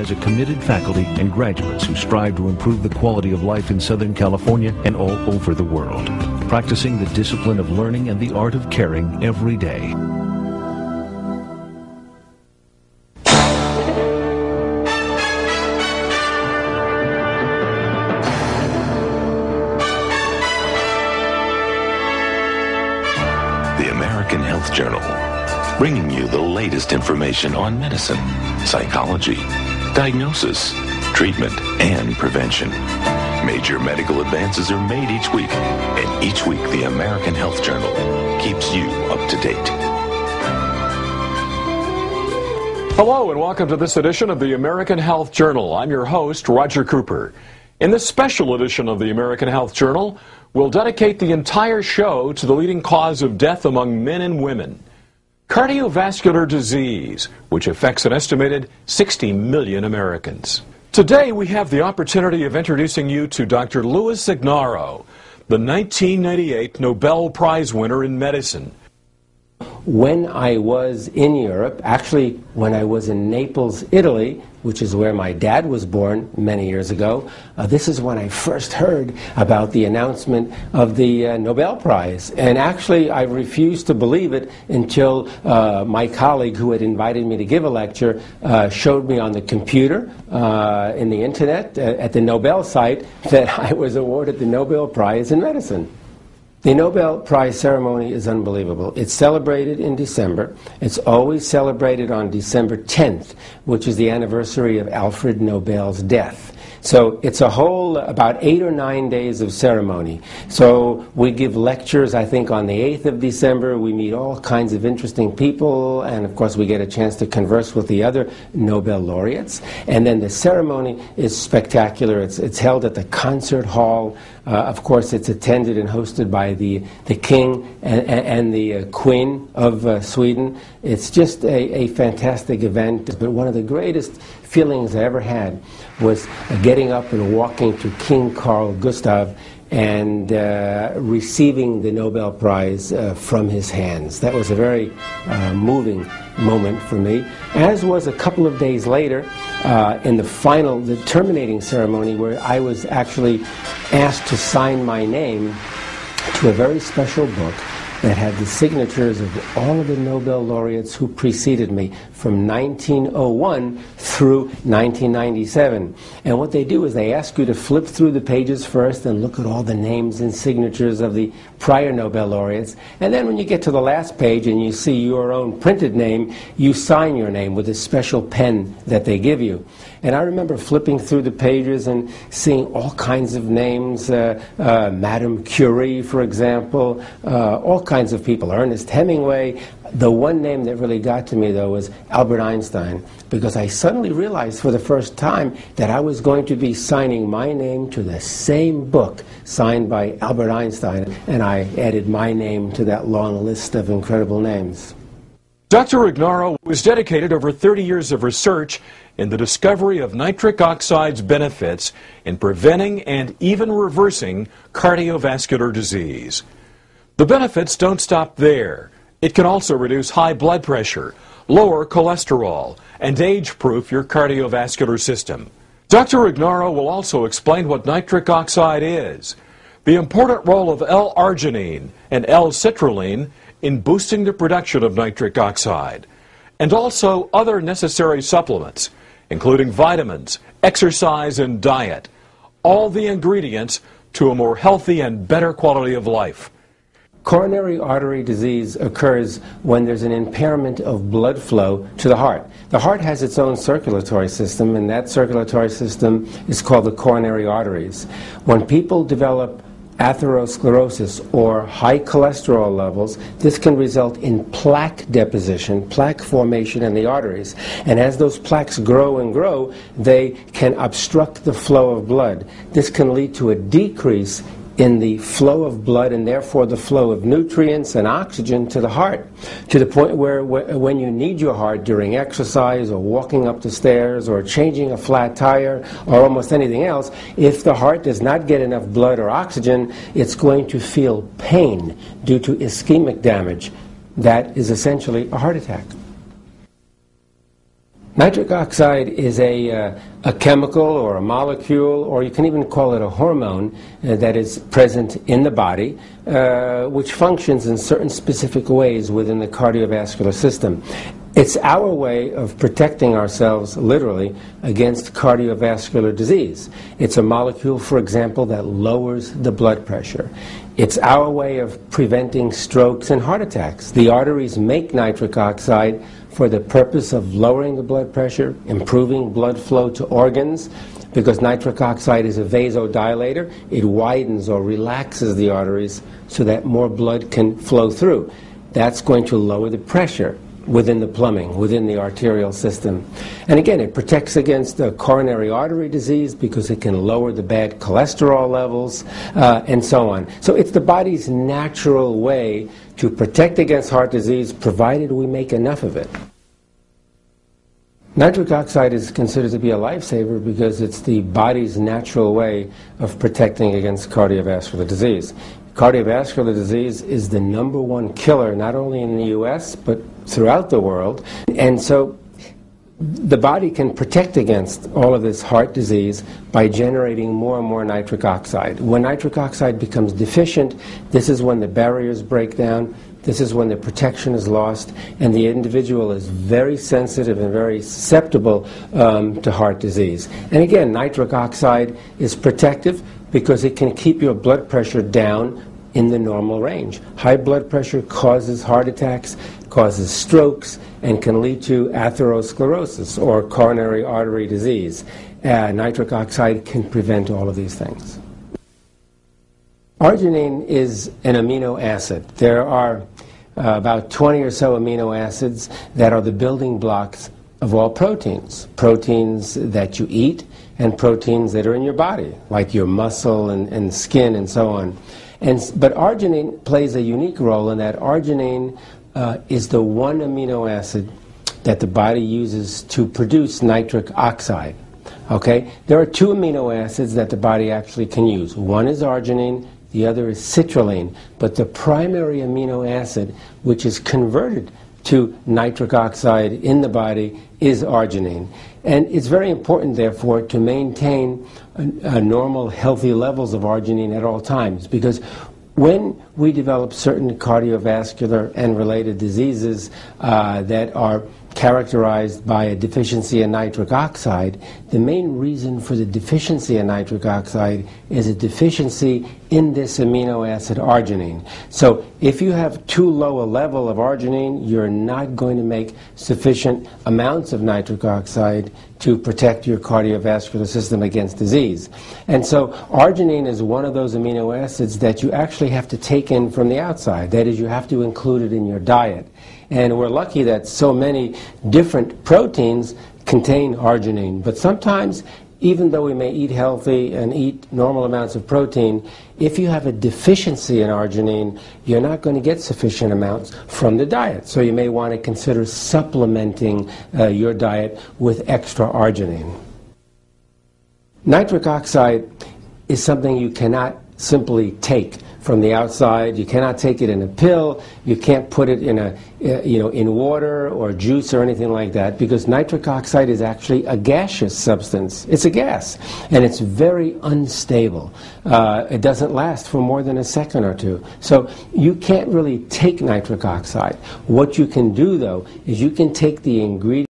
has a committed faculty and graduates who strive to improve the quality of life in Southern California and all over the world, practicing the discipline of learning and the art of caring every day. The American Health Journal, bringing you the latest information on medicine, psychology, diagnosis, treatment, and prevention. Major medical advances are made each week, and each week the American Health Journal keeps you up to date. Hello, and welcome to this edition of the American Health Journal. I'm your host, Roger Cooper. In this special edition of the American Health Journal, we'll dedicate the entire show to the leading cause of death among men and women cardiovascular disease, which affects an estimated 60 million Americans. Today, we have the opportunity of introducing you to Dr. Louis Ignarro, the 1998 Nobel Prize winner in medicine. When I was in Europe, actually, when I was in Naples, Italy, which is where my dad was born many years ago, uh, this is when I first heard about the announcement of the uh, Nobel Prize. And actually, I refused to believe it until uh, my colleague who had invited me to give a lecture uh, showed me on the computer, uh, in the internet, uh, at the Nobel site, that I was awarded the Nobel Prize in Medicine. The Nobel Prize ceremony is unbelievable. It's celebrated in December. It's always celebrated on December 10th, which is the anniversary of Alfred Nobel's death. So it's a whole about eight or nine days of ceremony. So we give lectures, I think, on the 8th of December. We meet all kinds of interesting people, and of course, we get a chance to converse with the other Nobel laureates. And then the ceremony is spectacular. It's, it's held at the concert hall. Uh, of course, it's attended and hosted by the, the king and, and the uh, queen of uh, Sweden. It's just a, a fantastic event, but one of the greatest feelings I ever had was getting up and walking to King Carl Gustav and uh, receiving the Nobel Prize from his hands. That was a very moving moment for me, as was a couple of days later uh, in the final, the terminating ceremony, where I was actually asked to sign my name to a very special book that had the signatures of all of the Nobel laureates who preceded me from 1901 through 1997. And what they do is they ask you to flip through the pages first and look at all the names and signatures of the prior Nobel laureates. And then when you get to the last page and you see your own printed name, you sign your name with a special pen that they give you. And I remember flipping through the pages and seeing all kinds of names, uh, uh, Madame Curie, for example, uh, all kinds of people, Ernest Hemingway. The one name that really got to me, though, was Albert Einstein, because I suddenly realized for the first time that I was going to be signing my name to the same book signed by Albert Einstein, and I added my name to that long list of incredible names. Dr. Ignarro was dedicated over 30 years of research in the discovery of nitric oxide's benefits in preventing and even reversing cardiovascular disease. The benefits don't stop there. It can also reduce high blood pressure, lower cholesterol, and age-proof your cardiovascular system. Dr. Ignarro will also explain what nitric oxide is, the important role of L-arginine and L-citrulline in boosting the production of nitric oxide, and also other necessary supplements, including vitamins, exercise, and diet, all the ingredients to a more healthy and better quality of life. Coronary artery disease occurs when there's an impairment of blood flow to the heart. The heart has its own circulatory system, and that circulatory system is called the coronary arteries. When people develop atherosclerosis or high cholesterol levels, this can result in plaque deposition, plaque formation in the arteries. And as those plaques grow and grow, they can obstruct the flow of blood. This can lead to a decrease in the flow of blood and therefore the flow of nutrients and oxygen to the heart to the point where when you need your heart during exercise or walking up the stairs or changing a flat tire or almost anything else if the heart does not get enough blood or oxygen it's going to feel pain due to ischemic damage. That is essentially a heart attack Nitric oxide is a, uh, a chemical or a molecule, or you can even call it a hormone uh, that is present in the body, uh, which functions in certain specific ways within the cardiovascular system. It's our way of protecting ourselves, literally, against cardiovascular disease. It's a molecule, for example, that lowers the blood pressure. It's our way of preventing strokes and heart attacks. The arteries make nitric oxide for the purpose of lowering the blood pressure, improving blood flow to organs, because nitric oxide is a vasodilator. It widens or relaxes the arteries so that more blood can flow through. That's going to lower the pressure within the plumbing, within the arterial system. And again, it protects against uh, coronary artery disease because it can lower the bad cholesterol levels uh, and so on. So it's the body's natural way to protect against heart disease provided we make enough of it. Nitric oxide is considered to be a lifesaver because it's the body's natural way of protecting against cardiovascular disease. Cardiovascular disease is the number one killer, not only in the US, but throughout the world. And so the body can protect against all of this heart disease by generating more and more nitric oxide. When nitric oxide becomes deficient, this is when the barriers break down, this is when the protection is lost, and the individual is very sensitive and very susceptible um, to heart disease. And again, nitric oxide is protective because it can keep your blood pressure down in the normal range. High blood pressure causes heart attacks, causes strokes, and can lead to atherosclerosis or coronary artery disease. Uh, nitric oxide can prevent all of these things. Arginine is an amino acid. There are uh, about 20 or so amino acids that are the building blocks of all proteins. Proteins that you eat and proteins that are in your body, like your muscle and, and skin and so on. And, but arginine plays a unique role in that arginine uh, is the one amino acid that the body uses to produce nitric oxide. Okay? There are two amino acids that the body actually can use. One is arginine, the other is citrulline. But the primary amino acid, which is converted to nitric oxide in the body, is arginine. And it's very important, therefore, to maintain a, a normal, healthy levels of arginine at all times because when we develop certain cardiovascular and related diseases uh, that are characterized by a deficiency in nitric oxide, the main reason for the deficiency in nitric oxide is a deficiency in this amino acid arginine. So if you have too low a level of arginine, you're not going to make sufficient amounts of nitric oxide to protect your cardiovascular system against disease. And so arginine is one of those amino acids that you actually have to take in from the outside. That is, you have to include it in your diet. And we're lucky that so many different proteins contain arginine. But sometimes, even though we may eat healthy and eat normal amounts of protein, if you have a deficiency in arginine, you're not going to get sufficient amounts from the diet. So you may want to consider supplementing uh, your diet with extra arginine. Nitric oxide is something you cannot simply take from the outside. You cannot take it in a pill. You can't put it in a, uh, you know, in water or juice or anything like that because nitric oxide is actually a gaseous substance. It's a gas, and it's very unstable. Uh, it doesn't last for more than a second or two. So you can't really take nitric oxide. What you can do, though, is you can take the ingredient